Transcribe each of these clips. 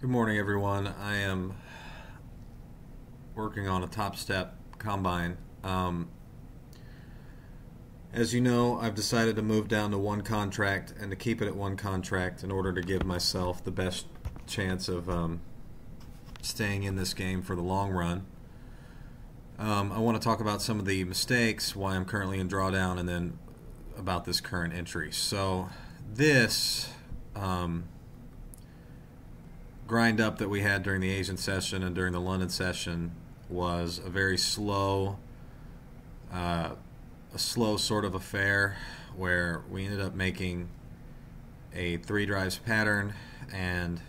Good morning, everyone. I am working on a Topstep combine. Um, as you know, I've decided to move down to one contract and to keep it at one contract in order to give myself the best chance of um, staying in this game for the long run. Um, I want to talk about some of the mistakes, why I'm currently in drawdown, and then about this current entry. So, this. Um, grind up that we had during the Asian session and during the London session was a very slow, uh, a slow sort of affair where we ended up making a three drives pattern and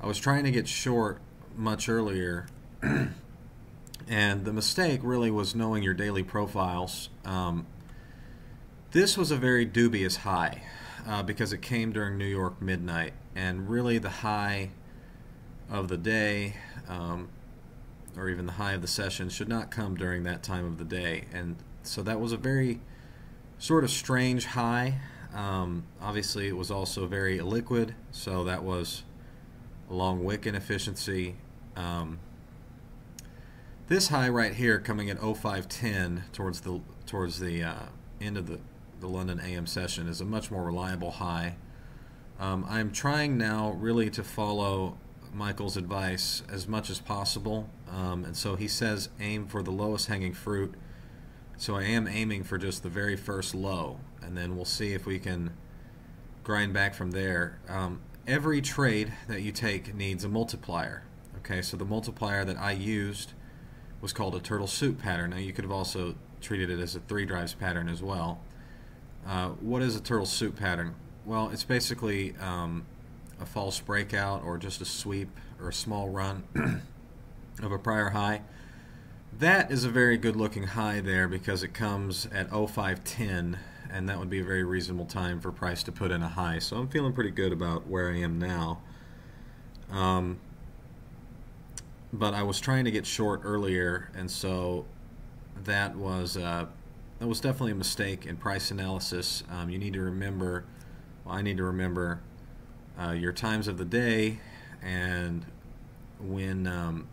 I was trying to get short much earlier and the mistake really was knowing your daily profiles. Um, this was a very dubious high uh, because it came during New York midnight. And really the high of the day um, or even the high of the session should not come during that time of the day. And so that was a very sort of strange high. Um, obviously it was also very illiquid so that was a long wick inefficiency. Um, this high right here coming at 0510 towards the towards the uh, end of the the London AM session is a much more reliable high um, I'm trying now really to follow Michael's advice as much as possible. Um, and so he says aim for the lowest hanging fruit. So I am aiming for just the very first low. And then we'll see if we can grind back from there. Um, every trade that you take needs a multiplier. Okay, so the multiplier that I used was called a turtle soup pattern. Now you could have also treated it as a three drives pattern as well. Uh, what is a turtle soup pattern? Well, it's basically um, a false breakout or just a sweep or a small run of a prior high. That is a very good looking high there because it comes at 0510 and that would be a very reasonable time for price to put in a high. So I'm feeling pretty good about where I am now. Um, but I was trying to get short earlier, and so that was uh, that was definitely a mistake in price analysis. Um, you need to remember well, I need to remember uh, your times of the day and when um,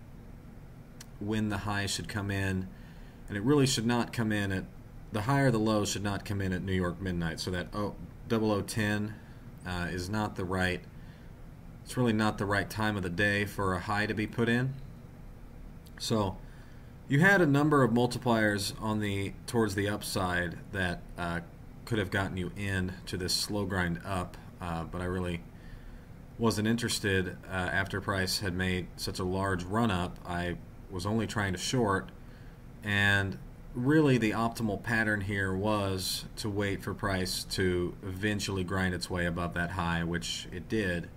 when the high should come in, and it really should not come in at the higher the low should not come in at New York midnight. So that oh, 0010 uh, is not the right. It's really not the right time of the day for a high to be put in. So you had a number of multipliers on the towards the upside that uh, could have gotten you in to this slow grind up, uh, but I really wasn't interested uh, after price had made such a large run up. I was only trying to short, and really the optimal pattern here was to wait for price to eventually grind its way above that high, which it did.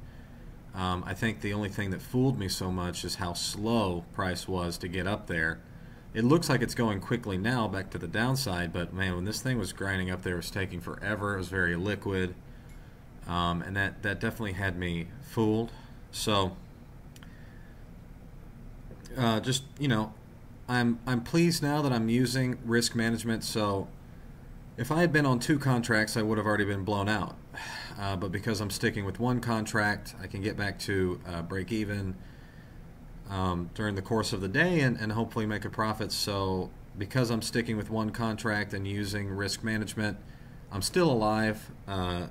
Um, I think the only thing that fooled me so much is how slow price was to get up there it looks like it's going quickly now back to the downside, but man, when this thing was grinding up there, it was taking forever. It was very liquid, um, and that that definitely had me fooled. So, uh, just you know, I'm I'm pleased now that I'm using risk management. So, if I had been on two contracts, I would have already been blown out. Uh, but because I'm sticking with one contract, I can get back to uh, break even um, during the course of the day and, and hopefully make a profit. So, because I'm sticking with one contract and using risk management, I'm still alive. Uh,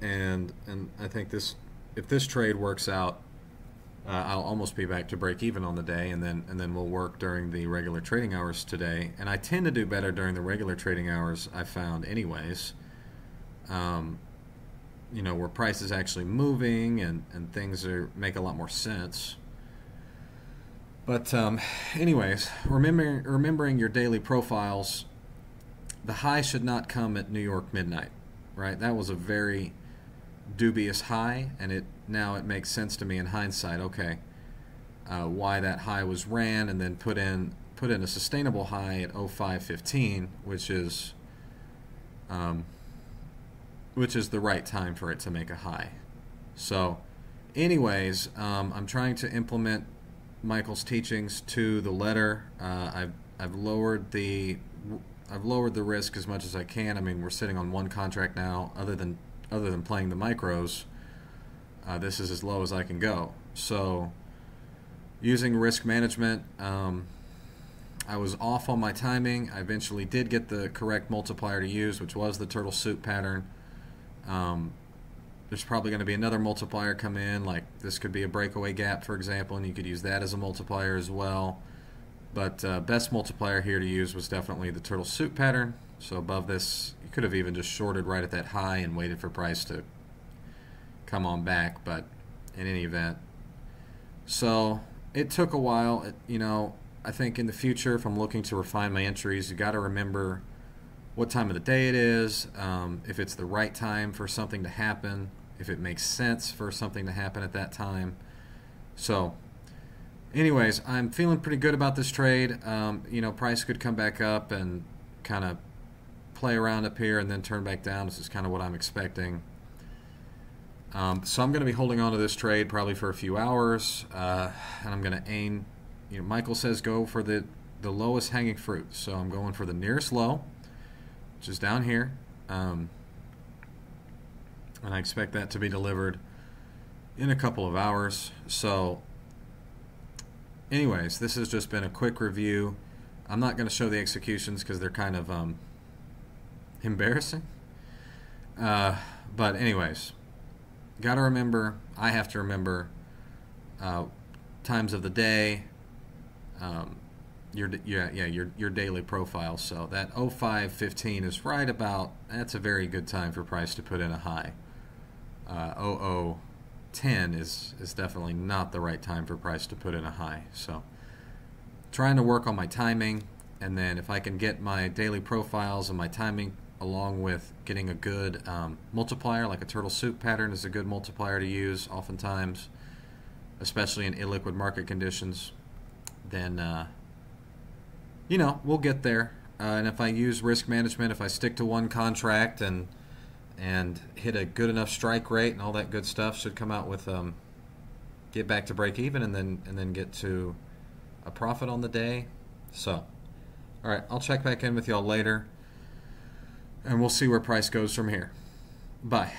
and and I think this if this trade works out, uh, I'll almost be back to break even on the day, and then and then we'll work during the regular trading hours today. And I tend to do better during the regular trading hours. I found, anyways. Um, you know where price is actually moving and and things are make a lot more sense. But um, anyways, remembering remembering your daily profiles, the high should not come at New York midnight, right? That was a very dubious high, and it now it makes sense to me in hindsight. Okay, uh, why that high was ran and then put in put in a sustainable high at 0515, which is um, which is the right time for it to make a high. So, anyways, um, I'm trying to implement Michael's teachings to the letter. Uh, I've I've lowered the I've lowered the risk as much as I can. I mean, we're sitting on one contract now, other than other than playing the micros. uh, this is as low as I can go. So, using risk management, um, I was off on my timing. I eventually did get the correct multiplier to use, which was the turtle soup pattern. Um, there's probably going to be another multiplier come in, like this could be a breakaway gap, for example, and you could use that as a multiplier as well. But uh, best multiplier here to use was definitely the turtle soup pattern. So above this, you could have even just shorted right at that high and waited for price to come on back. But in any event, so it took a while. It, you know, I think in the future, if I'm looking to refine my entries, you got to remember what time of the day it is, um, if it's the right time for something to happen, if it makes sense for something to happen at that time. So, anyways, I'm feeling pretty good about this trade. Um, you know, price could come back up and kind of play around up here and then turn back down. This is kind of what I'm expecting. Um, so I'm going to be holding on to this trade probably for a few hours, uh, and I'm going to aim. You know, Michael says go for the the lowest hanging fruit, so I'm going for the nearest low which is down here. Um, and I expect that to be delivered in a couple of hours. So, anyways, this has just been a quick review. I'm not going to show the executions because they're kind of um, embarrassing. Uh, but, anyways, got to remember, I have to remember uh, times of the day. Um, your yeah yeah your your daily profile. So that 0515 is right about that's a very good time for price to put in a high. Uh, 0010 is is definitely not the right time for price to put in a high. So trying to work on my timing, and then if I can get my daily profiles and my timing along with getting a good um, multiplier, like a turtle soup pattern is a good multiplier to use oftentimes, especially in illiquid market conditions, then. Uh, you know, we'll get there. Uh, and if I use risk management, if I stick to one contract and and hit a good enough strike rate and all that good stuff, should come out with um, get back to break even and then and then get to a profit on the day. So, all right, I'll check back in with y'all later, and we'll see where price goes from here. Bye.